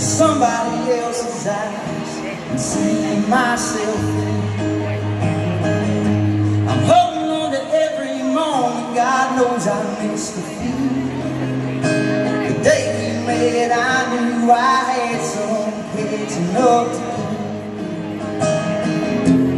somebody else's eyes and seeing myself in. I'm holding on to every moment. God knows I missed a few. The day we met, I knew I had some catching up to do.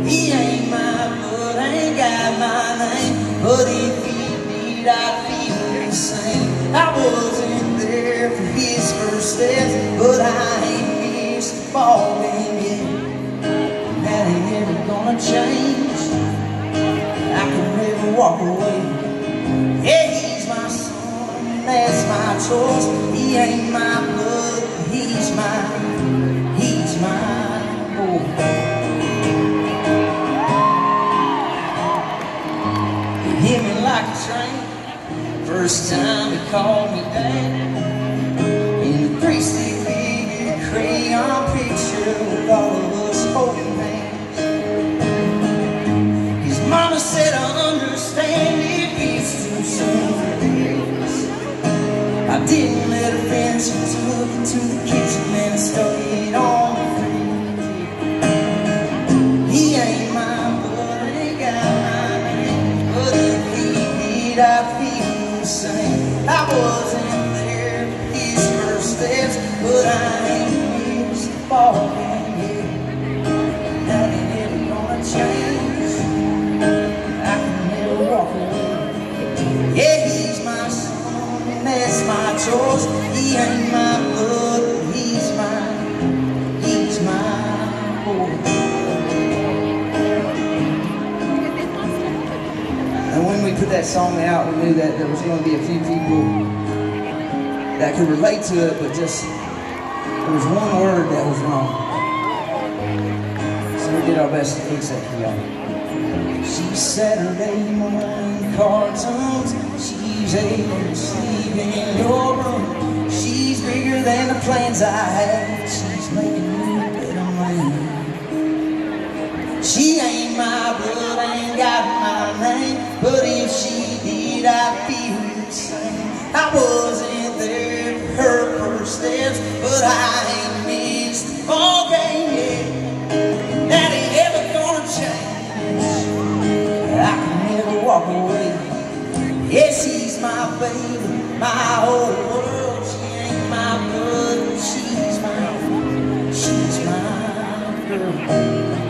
He ain't my blood, ain't got my name, but if he did, I'd feel the same. I wasn't there for his first steps, but I ain't missed the ball yet. That ain't ever gonna change. I can never walk away. Yeah, he's my son, that's my choice. He ain't my blood, he's mine, he's my boy. First time he called me dad. In the three-stick figure crayon picture with all of us holding hands. His mama said, I understand if it's too soon for this. I didn't let her finish, she took it to the kitchen and stuck it on I feel same. I wasn't there for his first steps, but I ain't game yet. That ain't ever gonna change. I can never walk away. Yeah, he's my son, and that's my choice. He ain't my And when we put that song out, we knew that there was going to be a few people that could relate to it, but just there was one word that was wrong. So we did our best to fix that for y'all. She's Saturday morning cartoons. She's able sleep in your room. She's bigger than the plans I had. She's making a better man. She she did, I feel same. I wasn't there for her first steps, but I ain't missed the ball game yet. That ain't ever gonna change. I can never walk away. Yes, she's my baby, my whole world. She ain't my blood, she's my, she's my girl.